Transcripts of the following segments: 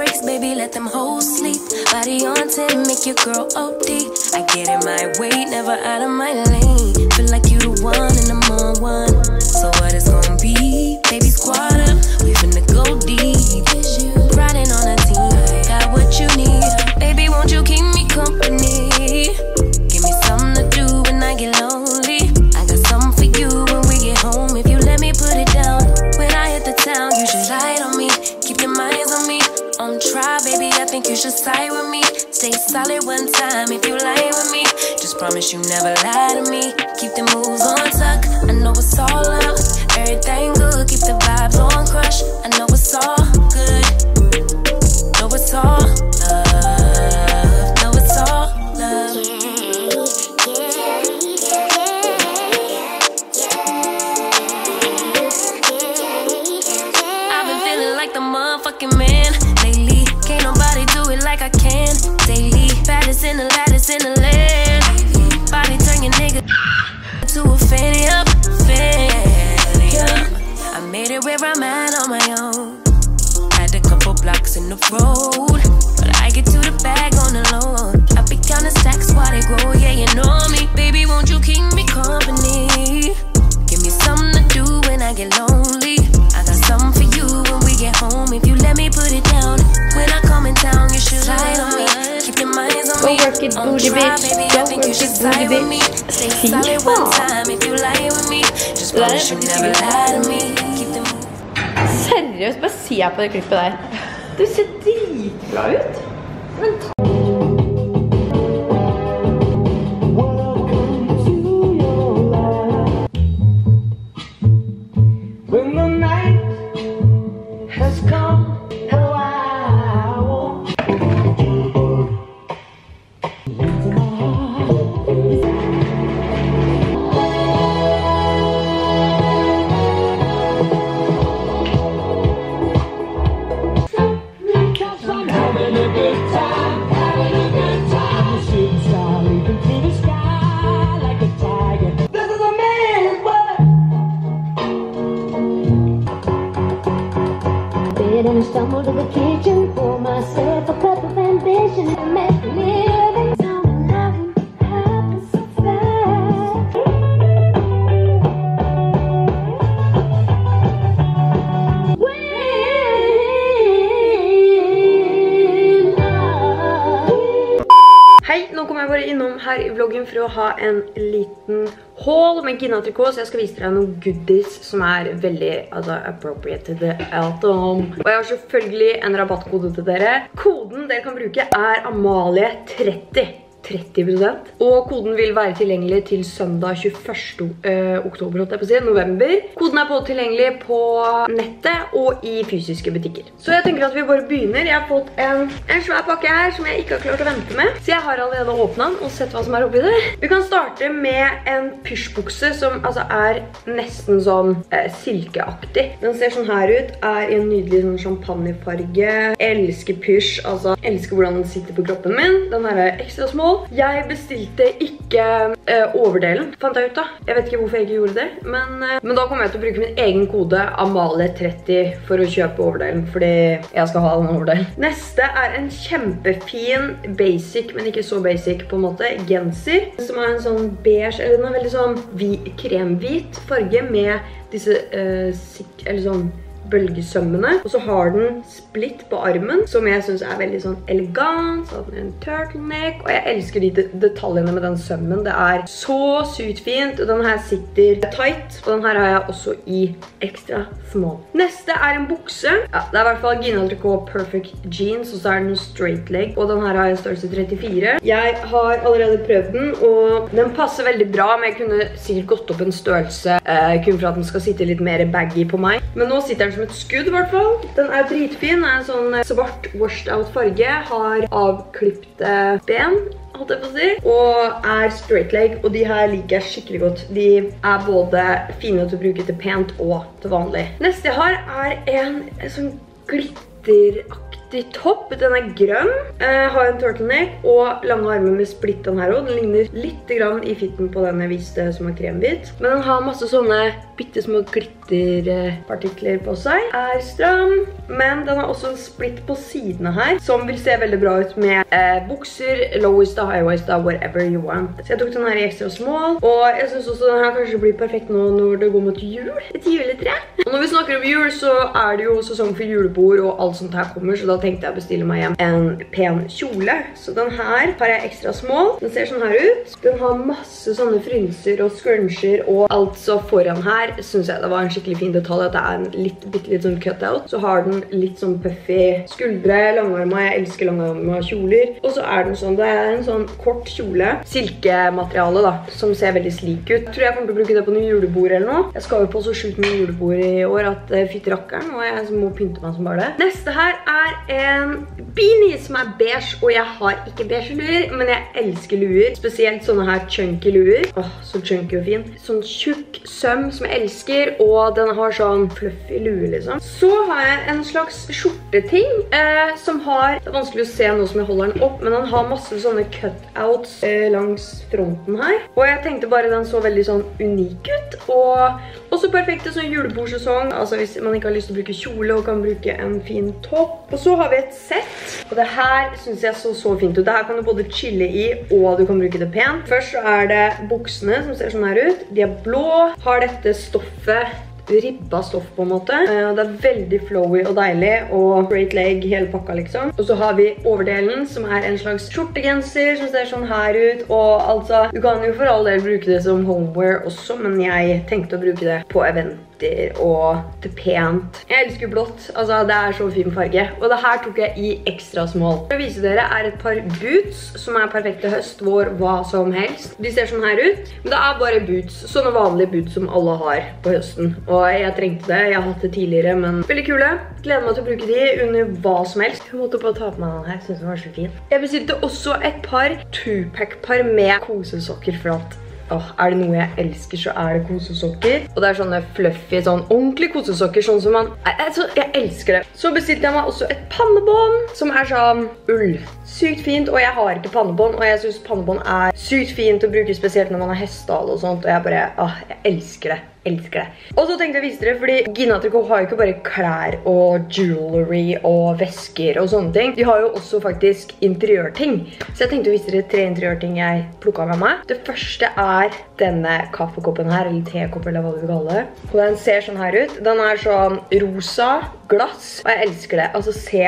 brakes, baby. Let them hoes sleep. Body on 10, make your girl OD. I get in my way, never out of my lane. Feel like you the one and I'm on one. So what it's gonna be? Baby, squad solid one time if you lie with me. Just promise you never lie to me. Keep the moves on tuck. I know it's all up. Everything good. Keep the vibes on crush. I know it's I'm on my own. Had a couple blocks in the road, but I get to the bag on the low. I be counting stacks while they grow, yeah, you know me. Baby, won't you keep me company? Give me something to do when I get lonely. I got something for you when we get home. If you let me put it down, when I come in town, you should slide on me. Keep your minds on Go work it, booty bitch. baby, Go I think you work should it, booty with me. bitch. Stay solid one time if you lie with me. Just promise you never lie to me. Seriøst, bare se på det klippet der. Du ser dritbra ut. Men ta and to the kitchen pour myself a cup of ambition and make love Hei, nå kommer jeg bare innom her i vloggen for å ha en liten haul med Gina trikot, så jeg skal vise dere noen goodies som er veldig altså, appropriate to the autumn. Og jeg har selvfølgelig en rabattkode til dere. Koden dere kan bruke er Amalie30. 30%. Og koden vil være tilgjengelig til søndag 21. eh, oktober, holdt jeg på å si, november. Koden er både tilgjengelig på nettet og i fysiske butikker. Så jeg tenker at vi bare begynner. Jeg har fått en, svær pakke her som jeg ikke har klart å vente med. Så jeg har allerede åpnet den og sett hva som er oppi det. Vi kan starte med en pysjbukse som altså er nesten sånn eh, silkeaktig. Den ser sånn her ut, er i en nydelig sånn champagnefarge. Elsker pysj, altså elsker hvordan den sitter på kroppen min. Den her er ekstra små. Jeg bestilte ikke eh, overdelen, fant jeg ut da. Jeg vet ikke hvorfor jeg ikke gjorde det, men, eh, men da kommer jeg til å bruke min egen kode Amalie30 for å kjøpe overdelen, fordi jeg skal ha den overdelen. Neste er en kjempefin basic, men ikke så basic på en måte, genser, som er en sånn beige, eller er veldig sånn kremhvit farge med disse, eh, eller sånn bølgesømmene. Og så har den splitt på armen, som jeg synes er veldig sånn elegant. Så den en turtleneck, og jeg elsker de de- detaljene med den sømmen. Det er så sykt fint, og den her sitter tight, og den her har jeg også i ekstra small. Neste er en bukse. Ja, det er i hvert fall Gina Tricot Perfect Jeans, og så er den straight leg, og den her har jeg størrelse 34. Jeg har allerede prøvd den, og den passer veldig bra, men jeg kunne sikkert gått opp en størrelse, eh, kun for at den skal sitte litt mer baggy på meg. Men nå sitter den som et skudd i hvert fall. Den er dritfin, er en sånn eh, svart washed out farge, har avklipte ben, holdt jeg på å si, og er straight leg, og de her liker jeg skikkelig godt. De er både fine til å bruke til pent og til vanlig. Neste jeg har er en sånn glitteraktig topp. Den er grønn, eh, har en turtleneck og lange armer med splitt den her også. Den ligner litt i fitten på den jeg viste som er kremhvit. Men den har masse sånne bittesmå glitterpartikler på seg. Er stram, men den har også en splitt på sidene her, som vil se veldig bra ut med eh, bukser, low-waista, highwaist og whatever you want. Så jeg tok den her i ekstra small, og jeg synes også den her kanskje blir perfekt nå når det går mot jul. Et juletre. Og når vi snakker om jul, så er det jo sesong for julebord, og alt sånt her kommer, så da tenkte jeg å bestille meg hjem en pen kjole. Så den her har jeg ekstra small. Den ser sånn her ut. Den har masse sånne frynser og scruncher, og alt så foran her synes jeg det var en skikkelig fin detalj at det er en litt, bitte litt sånn cutout. Så har den litt sånn puffy skuldre, langarma, jeg elsker langarma kjoler. Og så er den sånn, det er en sånn kort kjole, silkemateriale da, som ser veldig slik ut. Tror jeg kommer til å bruke det på noen julebord eller noe. Jeg skal jo på så sjukt mye julebord i år at uh, fytti rakkeren, og jeg må pynte meg som bare det. Neste her er en beanie som er beige, og jeg har ikke beige luer, men jeg elsker luer. Spesielt sånne her chunky luer. Åh, så chunky og fin. Sånn tjukk søm som jeg elsker, og den har sånn fluffy lue liksom. Så har jeg en slags skjorteting, eh, som har, det er vanskelig å se nå som jeg holder den opp, men den har masse sånne cutouts eh, langs fronten her. Og jeg tenkte bare den så veldig sånn unik ut, og også perfekt til sånn julebordsesong, altså hvis man ikke har lyst til å bruke kjole og kan bruke en fin topp. Og så har vi et sett, og det her synes jeg så så fint ut. Det her kan du både chille i, og du kan bruke det pent. Først så er det buksene som ser sånn her ut. De er blå, har dette stoffet ribba stoff på en måte. Eh, Det er veldig flowy og deilig, og straight leg hele pakka liksom. Og så har vi overdelen, som er en slags skjortegenser som ser sånn her ut. Og altså, du kan jo for all del bruke det som homeware også, men jeg tenkte å bruke det på eventer og til pent. Jeg elsker blått, altså det er så fin farge. Og det her tok jeg i ekstra small. For å vise dere er et par boots som er perfekte høst, vår, hva som helst. De ser sånn her ut, men det er bare boots, sånne vanlige boots som alle har på høsten. Og jeg trengte det, jeg har hatt det tidligere, men veldig kule. Gleder meg til å bruke de under hva som helst. Jeg måtte bare ta på meg den her, synes den var så fin. Jeg besitter også et par two-pack-par med kosesokker at Åh, er det noe jeg elsker, så er det kosesokker. Og det er sånne fluffy, sånn ordentlig kosesokker, sånn som man... Altså, jeg, elsker det. Så bestilte jeg meg også et pannebånd, som er sånn ull. Sykt fint, og jeg har ikke pannebånd, og jeg synes pannebånd er sykt fint å bruke, spesielt når man har hestehale og sånt, og jeg bare, åh, jeg elsker det. Elsker det. Og så tenkte jeg å vise dere, fordi Gina Tricot har jo ikke bare klær og jewelry og vesker og sånne ting. De har jo også faktisk interiørting. Så jeg tenkte å vise dere tre interiørting jeg plukket med meg. Det første er denne kaffekoppen her, eller tekopp, eller hva du vil kalle det. Og den ser sånn her ut. Den er sånn rosa glass, og jeg elsker det. Altså, se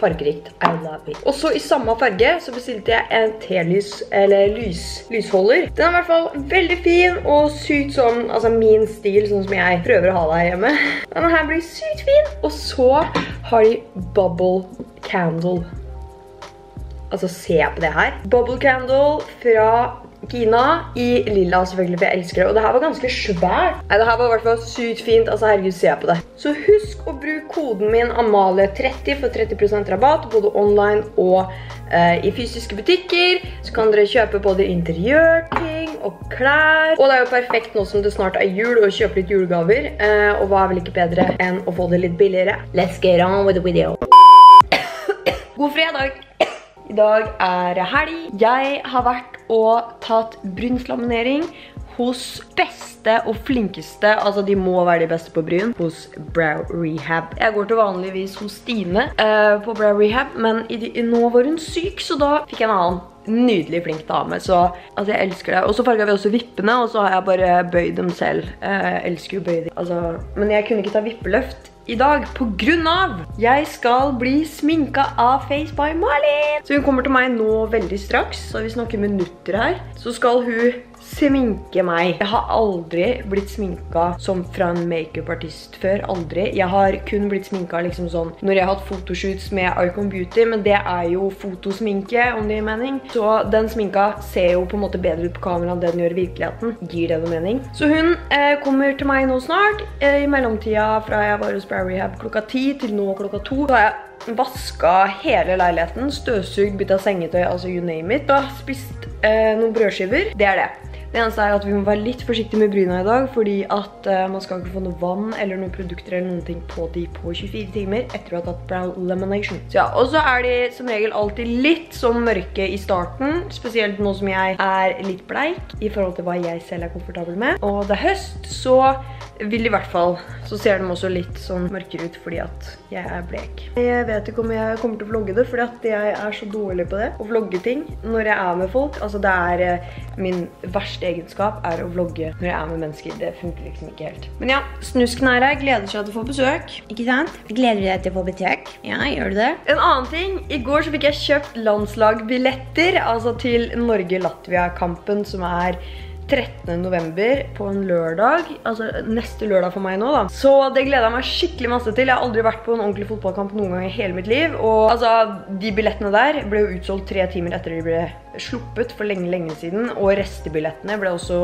fargerikt. I love it. Og så i samme farge så bestilte jeg en telys, eller lys, lysholder. Den er i hvert fall veldig fin og sykt sånn, altså min stil, sånn som jeg prøver å ha det her hjemme. Denne her blir sykt fin. Og så har de bubble candle. Altså, se på det her. Bubble candle fra Kina i lilla selvfølgelig, for jeg elsker det. Og det her var ganske svært. Nei, det her var i hvert fall sykt fint. Altså, herregud, se på det. Så husk å bruke koden min Amalie30 for 30% rabatt, både online og eh, i fysiske butikker. Så kan dere kjøpe både interiørting og klær. Og det er jo perfekt nå som det snart er jul, å kjøpe litt julegaver. Eh, og hva er vel ikke bedre enn å få det litt billigere? Let's get on with the video. God fredag! I dag er det helg. Jeg har vært og tatt brynslaminering hos beste og flinkeste, altså de må være de beste på bryn, hos Brow Rehab. Jeg går til vanligvis hos Stine eh, på Brow Rehab, men nå var hun syk, så da fikk jeg en annen nydelig flink dame, så altså, jeg elsker det. Og så farget vi også vippene, og så har jeg bare bøyd dem selv. Eh, Jeg elsker jo bøye dem. Altså, men jeg kunne ikke ta vippeløft i dag på grunn av jeg skal bli sminka av Face by Malin. Så hun kommer til meg nå veldig straks, så vi snakker minutter her. Så skal hun sminke meg. Jeg har aldri blitt sminka som fra en makeup-artist før. Aldri. Jeg har kun blitt sminka liksom sånn når jeg har hatt fotoshoots med Icon Beauty, men det er jo fotosminke, om det gir mening. Så den sminka ser jo på en måte bedre ut på kamera enn det den gjør i virkeligheten. Gir det noe mening? Så hun eh, kommer til meg nå snart. Eh, I mellomtida fra jeg var hos Brow Rehab klokka ti til nå klokka to, så har jeg vaska hele leiligheten, støvsugd, bytta sengetøy, altså you name it. Og spist eh, noen brødskiver. Det er det. Det eneste er at vi må være litt forsiktige med bryna i dag, fordi at eh, man skal ikke få noe vann eller noen produkter eller noen ting på de på 24 timer etter å ha tatt brown lemonation. Så ja, og så er de som regel alltid litt sånn mørke i starten, spesielt nå som jeg er litt bleik i forhold til hva jeg selv er komfortabel med. Og det er høst, så vil i hvert fall, så ser de også litt sånn mørkere ut fordi at jeg er blek. Jeg vet ikke om jeg kommer til å vlogge det, fordi at jeg er så dårlig på det. Å vlogge ting når jeg er med folk, altså det er eh, min verste egenskap er å vlogge når jeg er med mennesker. Det funker liksom ikke helt. Men ja, snusken er her, gleder seg til å få besøk. Ikke sant? Gleder du deg til å få besøk? Ja, gjør du det? En annen ting, i går så fikk jeg kjøpt landslagbilletter, altså til Norge-Latvia-kampen som er 13. november på en lørdag, altså neste lørdag for meg nå da. Så det gleder jeg meg skikkelig masse til. Jeg har aldri vært på en ordentlig fotballkamp noen gang i hele mitt liv, og altså, de billettene der ble jo utsolgt tre timer etter de ble sluppet for lenge, lenge siden, og restebillettene ble også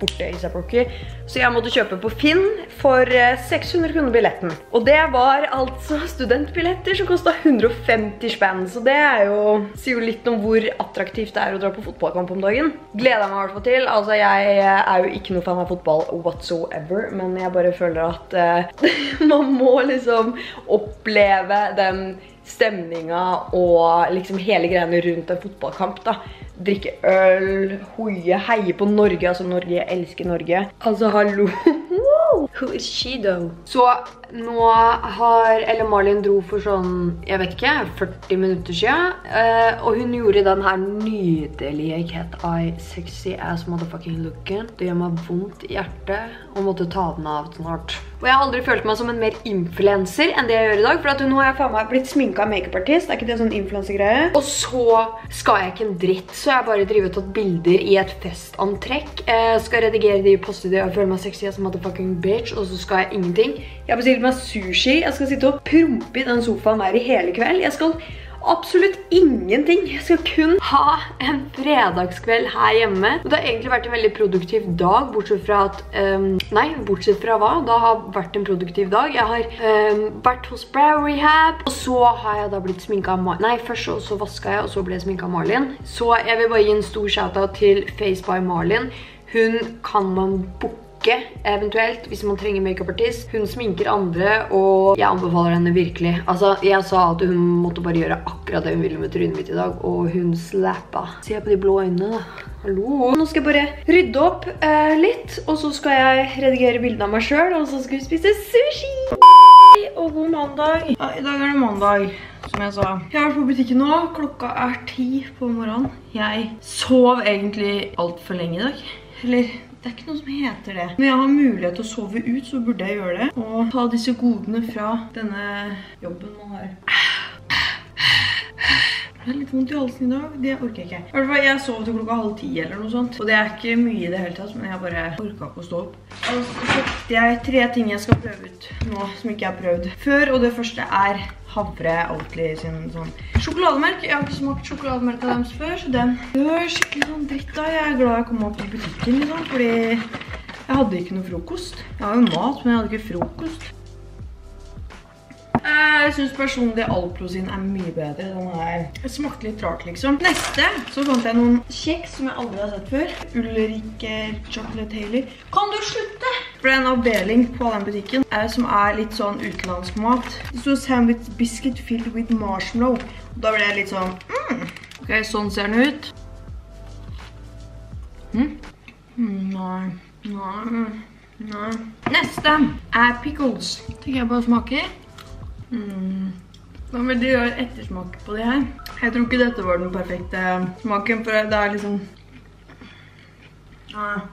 borte i Zaporki. Så jeg måtte kjøpe på Finn for eh, 600 kroner billetten. Og det var altså studentbilletter som kostet 150 spenn, så det er jo, sier jo litt om hvor attraktivt det er å dra på fotballkamp om dagen. Gleder jeg meg i hvert fall til. Altså, jeg er jo ikke noe fan av fotball whatsoever, men jeg bare føler at uh, man må liksom oppleve den stemninga og liksom hele greiene rundt en fotballkamp da. Drikke øl, hoie, heie på Norge, altså Norge, jeg elsker Norge. Altså, hallo. Who is she though? Så nå har, eller Marlin dro for sånn, jeg vet ikke, 40 minutter siden. eh, og hun gjorde den her nydelige cat eye sexy ass motherfucking looken. Det gjør meg vondt i hjertet og måtte ta den av snart. Og jeg har aldri følt meg som en mer influencer enn det jeg gjør i dag. For at nå har jeg faen meg blitt sminka av makeupartist. Er ikke det sånn influencer-greie? Og så skal jeg ikke en dritt. Så jeg bare drivet og tatt bilder i et festantrekk. Eh, skal redigere de, poste de og føle meg sexy as motherfucking bitch. Og så skal jeg ingenting. Jeg har bestilt meg sushi. Jeg skal sitte og prompe i den sofaen her i hele kveld. Jeg skal absolutt ingenting. Jeg skal kun ha en fredagskveld her hjemme. Og det har egentlig vært en veldig produktiv dag, bortsett fra at ehm, Nei, bortsett fra hva? Det har vært en produktiv dag. Jeg har ehm, vært hos Brow Rehab, og så har jeg da blitt sminket av Marlin. Nei, først så, vaska jeg, og så ble jeg sminket av Marlin. Så jeg vil bare gi en stor shoutout til Face by Marlin. Hun kan man booke eventuelt, hvis man trenger makeup-artist. Hun sminker andre, og jeg anbefaler henne virkelig. Altså, jeg sa at hun måtte bare gjøre akkurat det hun ville med trynet mitt i dag, og hun slappa. Se på de blå øynene da. Hallo. Nå skal jeg bare rydde opp eh, litt, og så skal jeg redigere bildene av meg selv, og så skal vi spise sushi. Og god mandag. Ja, i dag er det mandag, som jeg sa. Jeg vært på butikken nå. Klokka er ti på morgenen. Jeg sov egentlig alt for lenge i dag. Eller, det er ikke noe som heter det. Når jeg har mulighet til å sove ut, så burde jeg gjøre det. Og ta disse godene fra denne jobben man har. Det er litt vondt i halsen i dag. Det orker jeg ikke. I hvert fall, jeg sov til klokka halv ti eller noe sånt. Og det er ikke mye i det hele tatt, men jeg bare orket ikke å stå opp. Og så kjøpte jeg tre ting jeg skal prøve ut nå, som ikke jeg har prøvd før. Og det første er Havre Oatly sin sånn sjokolademelk. Jeg har ikke smakt sjokolademelk av dem før, så den gjør skikkelig sånn dritt da. Jeg er glad jeg kom opp i butikken, liksom, fordi jeg hadde ikke noe frokost. Jeg har jo mat, men jeg hadde ikke frokost. Eh, Jeg synes personlig Alpro sin er mye bedre. Den er smakt smakte litt rart, liksom. Neste så fant jeg noen kjeks som jeg aldri har sett før. Ulrike Chocolate Taylor. Kan du slutte? For det er en avdeling på den butikken som er litt sånn utenlandsk mat. Det står sandwich biscuit filled with marshmallow. Da ble jeg litt sånn, mm. Ok, sånn ser den ut. Mm. Nei, nei, nei. Neste er pickles. Tenker jeg bare smaker. Mm. Hva vil du gjøre ettersmak på de her? Jeg tror ikke dette var den perfekte smaken, for det er liksom... Ah.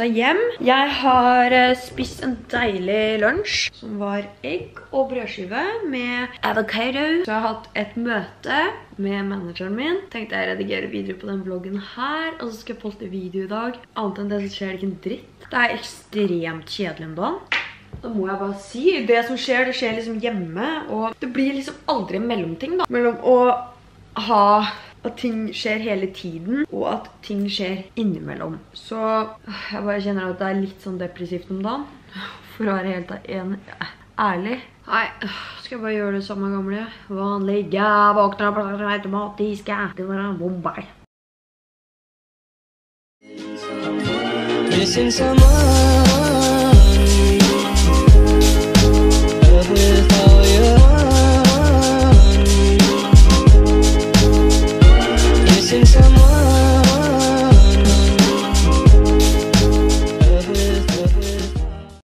Seg hjem. Jeg har eh, spist en deilig lunsj, som var egg og brødskive med avocado. Så jeg har hatt et møte med manageren min. Tenkte jeg redigere videre på den vloggen her, og så skal jeg poste video i dag. Annet enn det så skjer det ikke en dritt. Det er ekstremt kjedelig om dagen. Da må jeg bare si, det som skjer, det skjer liksom hjemme, og det blir liksom aldri mellomting da. Mellom å ha at ting skjer hele tiden, og at ting skjer innimellom. Så øh, jeg bare kjenner at det er litt sånn depressivt om dagen. For å være helt en, ærlig. Nei, øh, skal jeg bare gjøre det samme gamle. Vanlig, jeg våkner opp automatisk, jeg. Det var en Bombay. Missing someone heart Missing someone